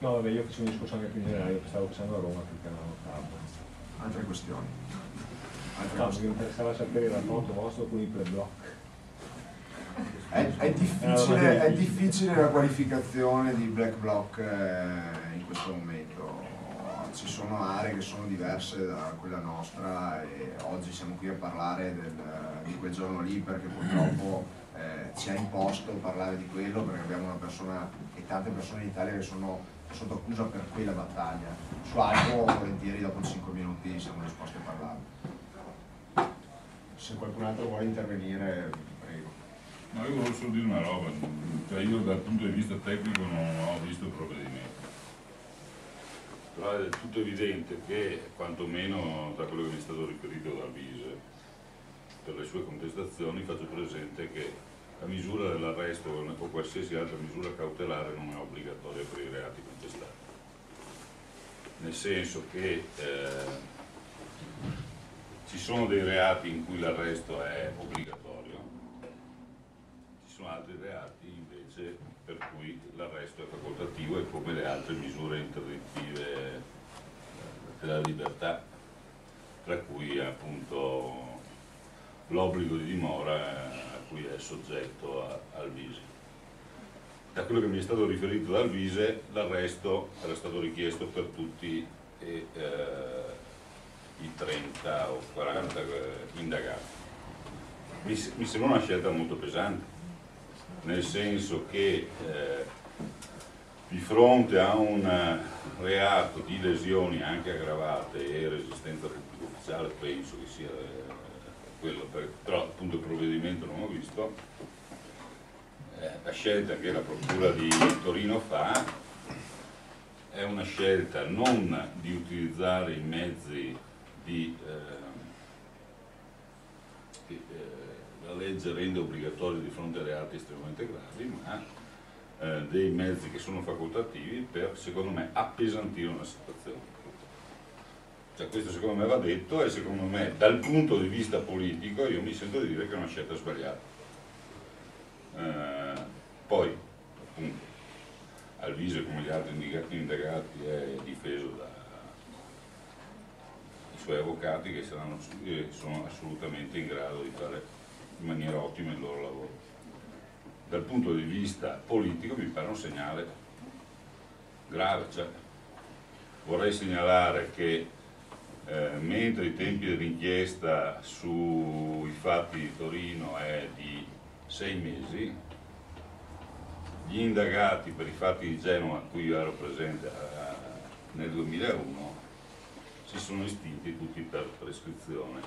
No, vabbè, io faccio un discorso anche più generale, stavo pensando a Roma perché non lo Altre questioni. Altre no, questioni. mi interessava sapere il rapporto vostro con i pre-block. È, è, difficile, è, difficile, la qualificazione di black block eh, in questo momento. Ci sono aree che sono diverse da quella nostra e oggi siamo qui a parlare del, di quel giorno lì perché purtroppo eh, ci ha imposto parlare di quello perché abbiamo una persona e tante persone in Italia che sono sotto accusa per quella battaglia. Su altro volentieri dopo 5 minuti siamo disposti a parlare. Se qualcun altro vuole intervenire, prego. No, io volevo solo dire una roba, cioè io dal punto di vista tecnico non ho visto il provvedimento. Però è tutto evidente che, quantomeno da quello che mi è stato riferito dal Vise, per le sue contestazioni faccio presente che la misura dell'arresto o qualsiasi altra misura cautelare non è obbligatoria per i reati contestati. Nel senso che eh, ci sono dei reati in cui l'arresto è obbligatorio, ci sono altri reati invece per cui l'arresto è facoltativo e come le altre misure interdittive eh, della libertà, tra cui appunto l'obbligo di dimora a cui è soggetto a, al Vise. Da quello che mi è stato riferito dal Vise, l'arresto era stato richiesto per tutti e, eh, i 30 o 40 eh, indagati. Mi, mi, sembra una scelta molto pesante, nel senso che eh, di fronte a un reato di lesioni anche aggravate e resistenza pubblico ufficiale penso che sia eh, quello per, però appunto il provvedimento non ho visto, eh, la scelta che la Procura di Torino fa è una scelta non di utilizzare i mezzi di, eh, che eh, la legge rende obbligatorio di fronte a reati estremamente gravi, ma eh, dei mezzi che sono facoltativi per, secondo me, appesantire una situazione. Cioè, questo secondo me va detto e secondo me dal punto di vista politico io mi sento di dire che è una scelta sbagliata. Eh, poi, appunto, Alvise come gli altri indagati è difeso dai suoi avvocati che saranno, sono assolutamente in grado di fare in maniera ottima il loro lavoro. Dal punto di vista politico mi pare un segnale grave, cioè, vorrei segnalare che eh, mentre i tempi dell'inchiesta sui fatti di Torino è di sei mesi, gli indagati per i fatti di Genova a cui io ero presente eh, nel 2001 si sono estinti tutti per prescrizione.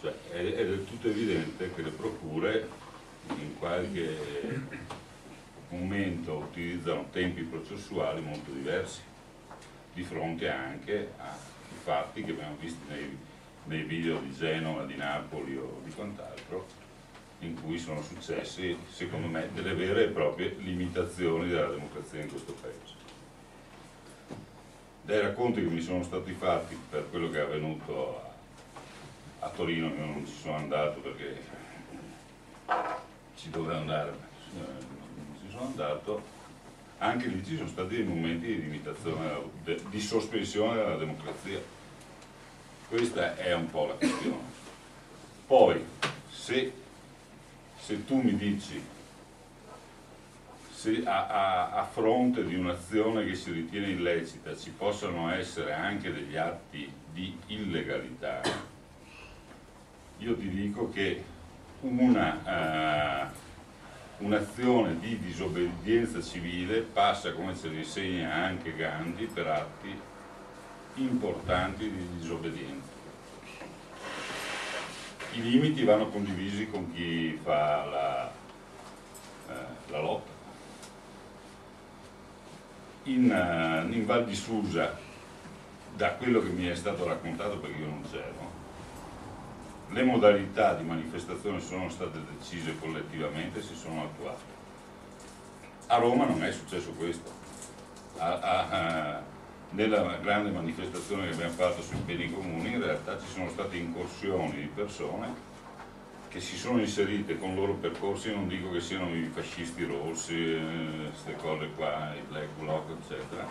Cioè, è, è del tutto evidente che le procure in qualche momento utilizzano tempi processuali molto diversi di fronte anche a fatti che abbiamo visto nei, nei video di Genova, di Napoli o di quant'altro, in cui sono successi, secondo me, delle vere e proprie limitazioni della democrazia in questo Paese. Dai racconti che mi sono stati fatti per quello che è avvenuto a, a Torino, io non ci sono andato perché ci doveva andare, non ci sono andato, anche lì ci sono stati dei momenti di limitazione, di sospensione della democrazia questa è un po' la questione. Poi, se, se tu mi dici, se a, a, a fronte di un'azione che si ritiene illecita ci possano essere anche degli atti di illegalità, io ti dico che una... Uh, un'azione di disobbedienza civile passa, come ci insegna anche Gandhi, per atti importanti di disobbedienza. I limiti vanno condivisi con chi fa la, eh, la lotta. In, uh, in Val di Susa, da quello che mi è stato raccontato perché io non c'ero, le modalità di manifestazione sono state decise collettivamente e si sono attuate. A Roma non è successo questo. A, a, nella grande manifestazione che abbiamo fatto sui beni comuni in realtà ci sono state incursioni di persone che si sono inserite con loro percorsi, non dico che siano i fascisti rossi, queste eh, cose qua, i black bloc, eccetera,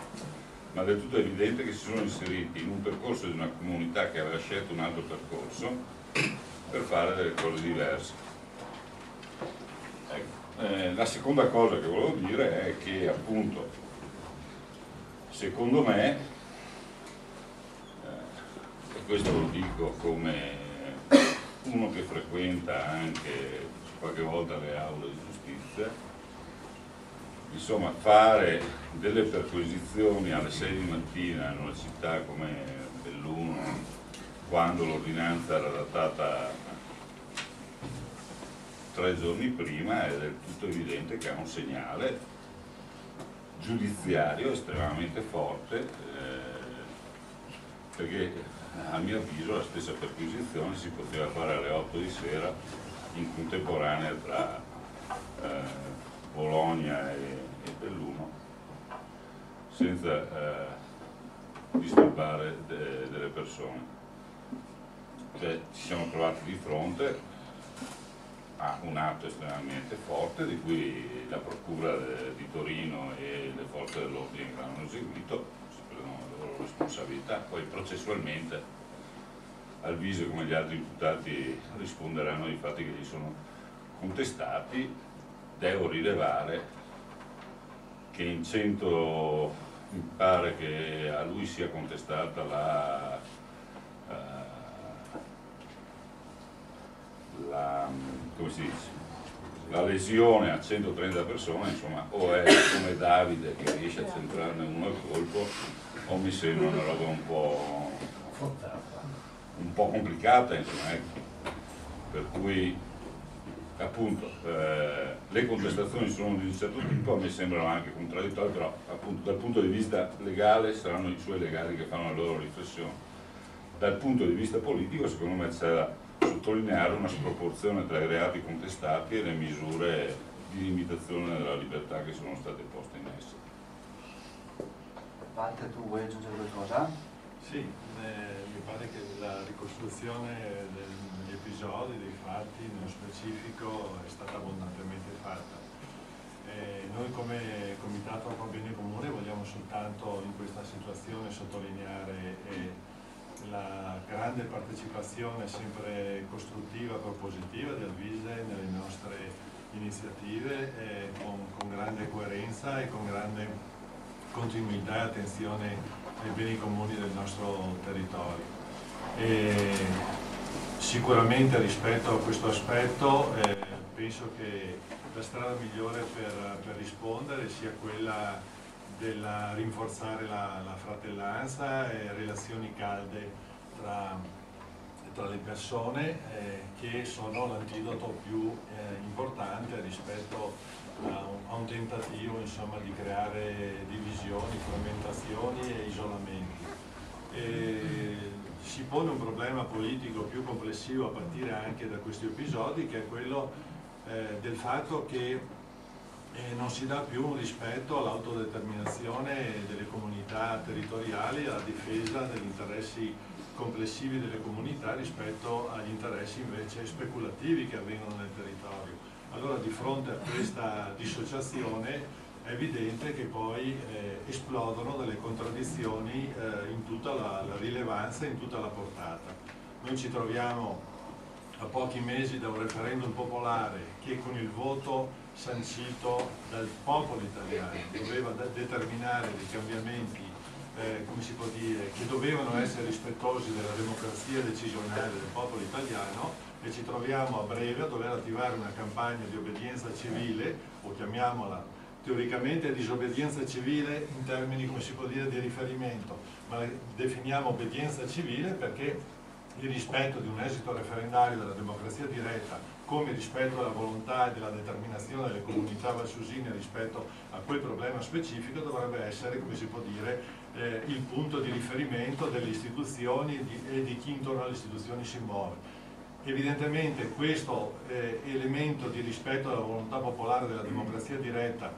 ma del tutto evidente che si sono inseriti in un percorso di una comunità che aveva scelto un altro percorso per fare delle cose diverse. Ecco. Eh, la seconda cosa che volevo dire è che appunto, secondo me, eh, e questo lo dico come uno che frequenta anche qualche volta le aule di giustizia, insomma fare delle perquisizioni alle 6 di mattina in una città come Belluno, quando l'ordinanza era datata tre giorni prima, è del tutto evidente che ha un segnale giudiziario estremamente forte, eh, perché a mio avviso la stessa perquisizione si poteva fare alle 8 di sera in contemporanea tra eh, Bologna e, e, Belluno senza eh, disturbare de, delle persone. Cioè, ci siamo trovati di fronte a un atto estremamente forte di cui la Procura de, di Torino e le forze dell'ordine che l'hanno eseguito responsabilità, poi processualmente Alvise come gli altri imputati risponderanno ai fatti che gli sono contestati, devo rilevare che in 100 mi pare che a lui sia contestata la, uh, la, dice, la lesione a 130 persone, insomma, o è come Davide che riesce a centrarne uno al colpo, o mi sembra una roba un po', un po complicata, insomma, ecco. per cui appunto eh, le contestazioni sono di un certo tipo, me sembrano anche contraddittorie, però appunto dal punto di vista legale saranno i suoi legali che fanno la loro riflessione. Dal punto di vista politico secondo me c'è da sottolineare una sproporzione tra i reati contestati e le misure di limitazione della libertà che sono state poste in essere. Walter, tu vuoi aggiungere qualcosa? Sì, eh, mi pare che la ricostruzione degli episodi, dei fatti, nello specifico, è stata abbondantemente fatta. Eh, noi come Comitato Acqua Bene Comune vogliamo soltanto in questa situazione sottolineare eh, la grande partecipazione sempre costruttiva, propositiva di Alvise nelle nostre iniziative eh, con, con grande coerenza e con grande continuità e attenzione ai beni comuni del nostro territorio. E sicuramente rispetto a questo aspetto eh, penso che la strada migliore per, per rispondere sia quella del rinforzare la, la, fratellanza e relazioni calde tra, tra le persone eh, che sono l'antidoto più eh, importante rispetto a un, a un tentativo insomma, di creare divisioni, frammentazioni e isolamenti. E si pone un problema politico più complessivo a partire anche da questi episodi che è quello eh, del fatto che eh, non si dà più rispetto all'autodeterminazione delle comunità territoriali, alla difesa degli interessi complessivi delle comunità rispetto agli interessi invece speculativi che avvengono nel territorio. Allora di fronte a questa dissociazione è evidente che poi eh, esplodono delle contraddizioni eh, in tutta la, la rilevanza e in tutta la portata. Noi ci troviamo a pochi mesi da un referendum popolare che con il voto sancito dal popolo italiano doveva determinare dei cambiamenti eh, come si può dire, che dovevano essere rispettosi della democrazia decisionale del popolo italiano e ci troviamo a breve a dover attivare una campagna di obbedienza civile, o chiamiamola teoricamente disobbedienza civile in termini, come si può dire, di riferimento, ma definiamo obbedienza civile perché il rispetto di un esito referendario della democrazia diretta come rispetto alla volontà e della determinazione delle comunità valsusine rispetto a quel problema specifico dovrebbe essere, come si può dire, eh, il punto di riferimento delle istituzioni e di chi intorno alle istituzioni si muove. Evidentemente questo eh, elemento di rispetto alla volontà popolare della democrazia diretta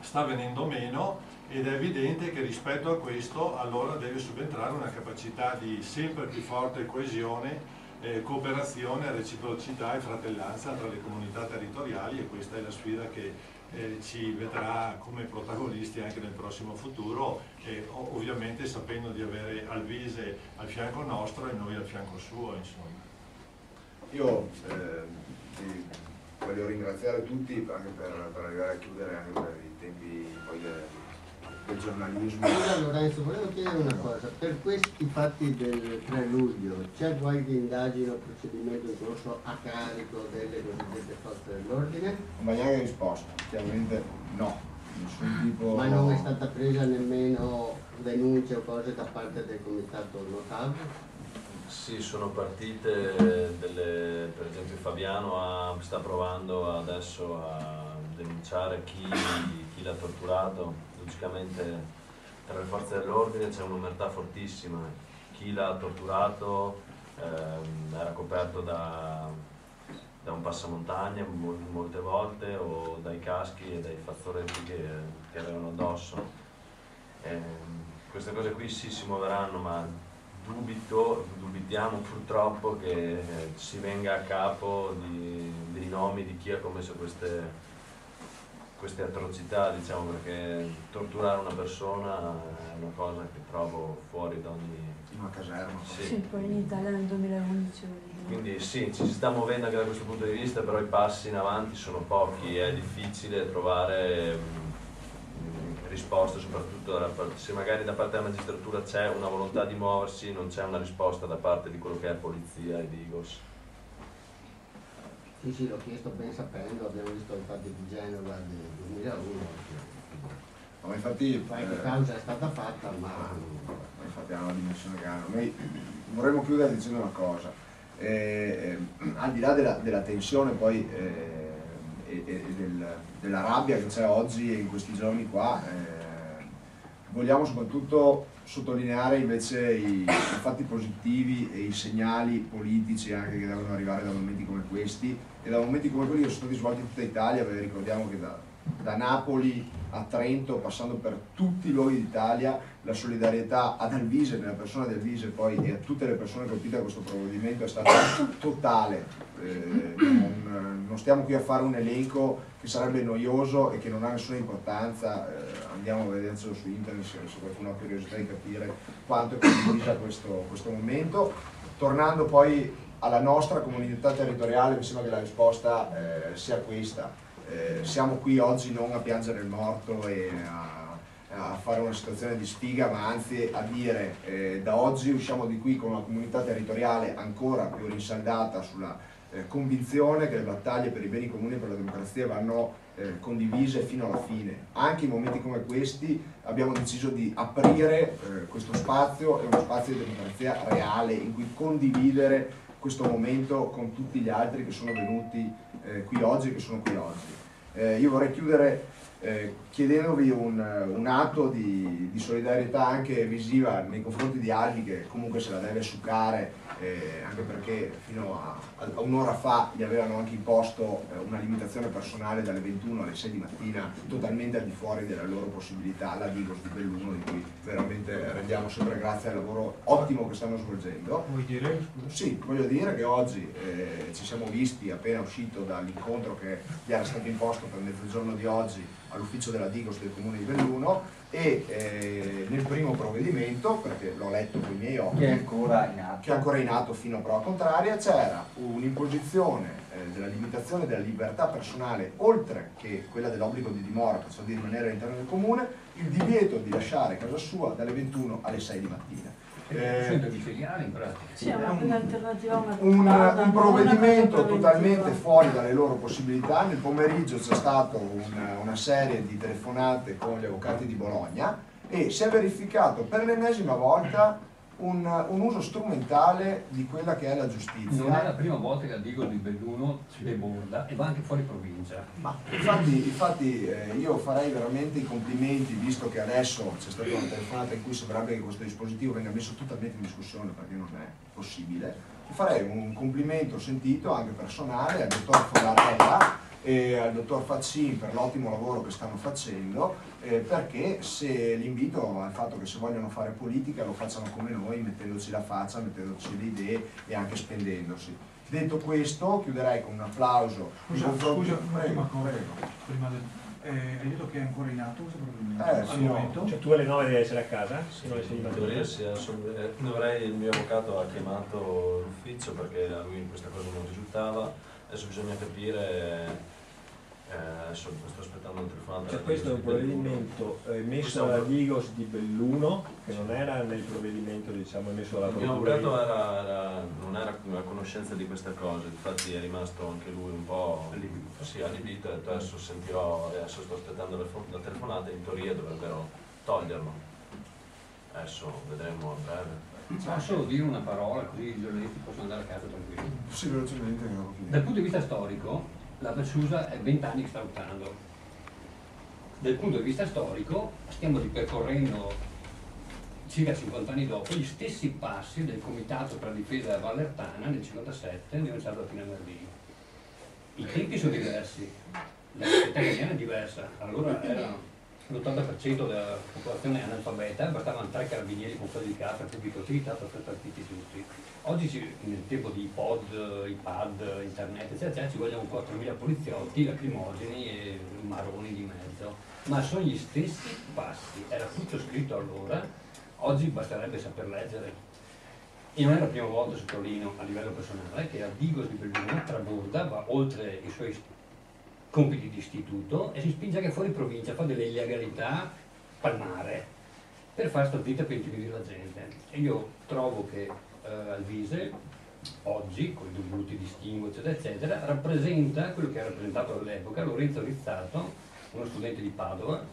sta venendo meno ed è evidente che rispetto a questo allora deve subentrare una capacità di sempre più forte coesione eh, cooperazione, reciprocità e fratellanza tra le comunità territoriali e questa è la sfida che eh, ci vedrà come protagonisti anche nel prossimo futuro e ovviamente sapendo di avere Alvise al fianco nostro e noi al fianco suo. Insomma. Io eh, voglio ringraziare tutti anche per, per, arrivare a chiudere anche per i tempi poi del, giornalismo. Allora Lorenzo, volevo chiedere una cosa, per questi fatti del 3 luglio c'è qualche indagine o procedimento in corso a carico delle cosiddette forze dell'ordine? Neanche risposto, chiaramente no, nessun tipo... Ma non è stata presa nemmeno denuncia o cose da parte del comitato notabile? Sì, sono partite delle, per esempio Fabiano ha, sta provando adesso a denunciare chi, chi l'ha torturato, logicamente tra le forze dell'ordine c'è un'omertà fortissima, chi l'ha torturato ehm, era coperto da, da un passamontagna molte volte o dai caschi e dai fazzoletti che, che avevano addosso. Eh, queste cose qui sì si muoveranno ma dubito, dubitiamo purtroppo che si venga a capo di, dei nomi di chi ha commesso queste, queste atrocità, diciamo, perché torturare una persona è una cosa che trovo fuori da ogni... Una caserma. Sì. sì, poi in Italia nel 2011. Quindi sì, ci si sta muovendo anche da questo punto di vista, però i passi in avanti sono pochi, è difficile trovare risposte, soprattutto parte, se magari da parte della magistratura c'è una volontà di muoversi, non c'è una risposta da parte di quello che è polizia e di IGOS. Sì, sì, l'ho chiesto ben sapendo, abbiamo visto il fatto di Genova del 2001. Ma infatti, qualche eh, causa è stata fatta, ma... ma infatti ha una dimensione grande. Noi vorremmo chiudere dicendo una cosa, eh, eh, al di là della, della tensione poi eh, e, e del, della rabbia che c'è oggi e in questi giorni qua, eh, vogliamo soprattutto sottolineare invece i, i, fatti positivi e i segnali politici anche che devono arrivare da momenti come questi. E da momenti come quelli che sono stati svolti in tutta Italia, perché ricordiamo che da, da Napoli a Trento, passando per tutti i luoghi d'Italia, la solidarietà ad Alvise, nella persona di Alvise poi e a tutte le persone colpite da questo provvedimento è stata totale. Eh, non, non, stiamo qui a fare un elenco che sarebbe noioso e che non ha nessuna importanza, eh, andiamo a vedercelo su internet se, se, qualcuno ha curiosità di capire quanto è condivisa questo, questo momento. Tornando poi alla nostra comunità territoriale, mi sembra che la risposta eh, sia questa eh, siamo qui oggi non a piangere il morto e a, a fare una situazione di sfiga, ma anzi a dire eh, da oggi usciamo di qui con una comunità territoriale ancora più rinsaldata sulla eh, convinzione che le battaglie per i beni comuni e per la democrazia vanno eh, condivise fino alla fine. Anche in momenti come questi abbiamo deciso di aprire eh, questo spazio, è uno spazio di democrazia reale in cui condividere questo momento con tutti gli altri che sono venuti eh, qui oggi e che sono qui oggi. Eh, io vorrei chiudere eh, chiedendovi un, un atto di, di, solidarietà anche visiva nei confronti di Albi che comunque se la deve succare eh, anche perché fino a, a un'ora fa gli avevano anche imposto eh, una limitazione personale dalle 21 alle 6 di mattina totalmente al di fuori delle loro possibilità, la Digos di Belluno di cui veramente rendiamo sempre grazie al lavoro ottimo che stanno svolgendo. Vuoi dire? Sì, voglio dire che oggi eh, ci siamo visti appena uscito dall'incontro che gli era stato imposto per mezzogiorno di oggi all'ufficio della Digos del Comune di Belluno e eh, nel primo provvedimento, perché l'ho letto con i miei occhi, che è ancora in atto, ancora in atto fino a prova contraria, c'era un'imposizione eh, della limitazione della libertà personale, oltre che quella dell'obbligo di dimora, cioè di rimanere all'interno del comune, il divieto di lasciare casa sua dalle 21 alle 6 di mattina eh, in pratica. Sì, è un'alternativa una un, un provvedimento totalmente fuori dalle loro possibilità. Nel pomeriggio c'è stata una, una serie di telefonate con gli avvocati di Bologna e si è verificato per l'ennesima volta un, un, uso strumentale di quella che è la giustizia. Non è la prima volta che la Digo di Belluno si deborda e va anche fuori provincia. Ma infatti, infatti eh, io farei veramente i complimenti, visto che adesso c'è stata una telefonata in cui sembrerebbe che questo dispositivo venga messo totalmente in discussione perché non è possibile. Farei un complimento sentito anche personale al dottor Fogarella e al dottor Faccin per l'ottimo lavoro che stanno facendo, eh, perché se l'invito al fatto che se vogliono fare politica lo facciano come noi, mettendoci la faccia, mettendoci le idee e anche spendendosi. Detto questo, chiuderei con un applauso. Scusa, scusa, Prego, cosa. prego. Prima del- eh, hai detto che è ancora in atto questo provvedimento? Eh, sì, no. momento? Cioè tu alle 9 devi essere a casa? Se non sei In in teoria sì, eh, dovrei, il mio avvocato ha chiamato l'ufficio perché a lui questa cosa non risultava, adesso bisogna capire, eh, adesso sto aspettando un telefonato. Cioè questo è un provvedimento eh, messo Questo è un dalla Digos di Belluno, che non era nel provvedimento diciamo messo dalla Il mio procura. avvocato era, era- non era a conoscenza di queste cose, infatti è rimasto anche lui un po' sì, allibito e ha detto adesso sentirò, adesso sto aspettando la, fo- la telefonata, in teoria dovrebbero toglierlo. Adesso vedremo a breve. Ma solo dire una parola così i giornalisti possono andare a casa tranquilli. Sì, velocemente. Dal punto di vista storico, la Valsusa è 20 anni che sta lottando. Dal punto di vista storico, stiamo ripercorrendo circa 50 anni dopo gli stessi passi del Comitato per la difesa della Vallertana nel 57 denunciato da Pina Merlini. I tempi sono diversi, la società italiana è diversa, allora era l'80% della popolazione analfabeta, bastavano tre carabinieri con fuoco di carta, pubblica utilità per partiti tutti. Oggi nel tempo di iPod, iPad, internet, eccetera, ci vogliono 4.000 poliziotti, lacrimogeni e maroni di mezzo. Ma sono gli stessi passi, era tutto scritto allora, oggi basterebbe saper leggere. E non è la prima volta, sottolineo, a livello personale, che la Digos di Belluno traborda, va oltre i suoi compiti di istituto e si spinge anche fuori provincia, fa delle illegalità palmare per fare sta zitta per intimidire la gente. E io trovo che eh, Alvise, oggi, con i dovuti distinguo, eccetera, eccetera, rappresenta quello che ha rappresentato all'epoca Lorenzo Rizzato, uno studente di Padova,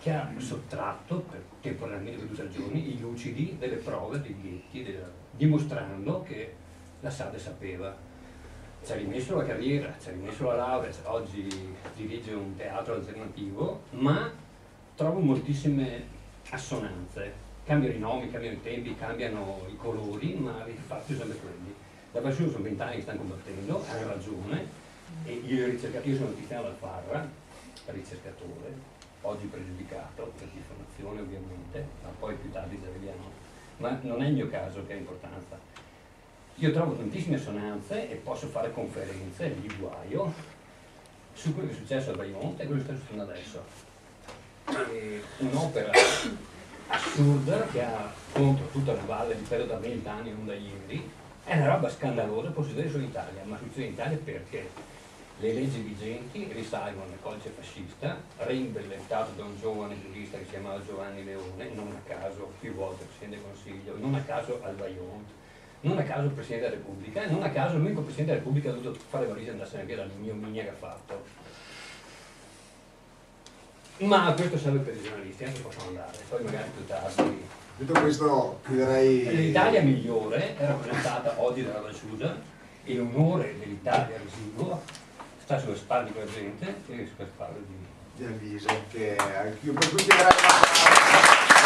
che ha sottratto per temporaneamente per due giorni i lucidi delle prove dei ghetti, della- dimostrando che la Sade sapeva ci ha rimesso la carriera, ci ha rimesso la laurea, oggi dirige un teatro alternativo, ma trovo moltissime assonanze. Cambiano i nomi, cambiano i tempi, cambiano i colori, ma i fatti sono sempre quelli. La Valsusa sono vent'anni che stanno combattendo, hanno ragione, e io, io sono Tiziano Alfarra, ricercatore, oggi pregiudicato per diffamazione ovviamente, ma poi più tardi ci arriviamo. Ma non è il mio caso che ha importanza. Io trovo tantissime assonanze e posso fare conferenze, li guaio, su quello che è successo a Baionte e quello che sta succedendo adesso. Un'opera assurda che ha contro tutta la valle, ripeto da 20 anni, non da ieri, è una roba scandalosa, può succedere solo in Italia, ma succede in Italia perché le leggi vigenti risalgono al codice fascista, reimplementato da un giovane giurista che si chiamava Giovanni Leone, non a caso più volte Presidente del Consiglio, non a caso al Vajont, non a caso il Presidente della Repubblica, e non a caso l'unico Presidente della Repubblica ha dovuto fare valise e andarsene via dall'ignominia che ha fatto. Ma questo serve per i giornalisti, anche possono andare, poi magari più tardi. Detto questo, chiuderei. L'Italia migliore è rappresentata oggi dalla Valsusa e l'onore dell'Italia residua sta sulle spalle di quella gente e sulle spalle di di Alvise, che per chiederei un applauso.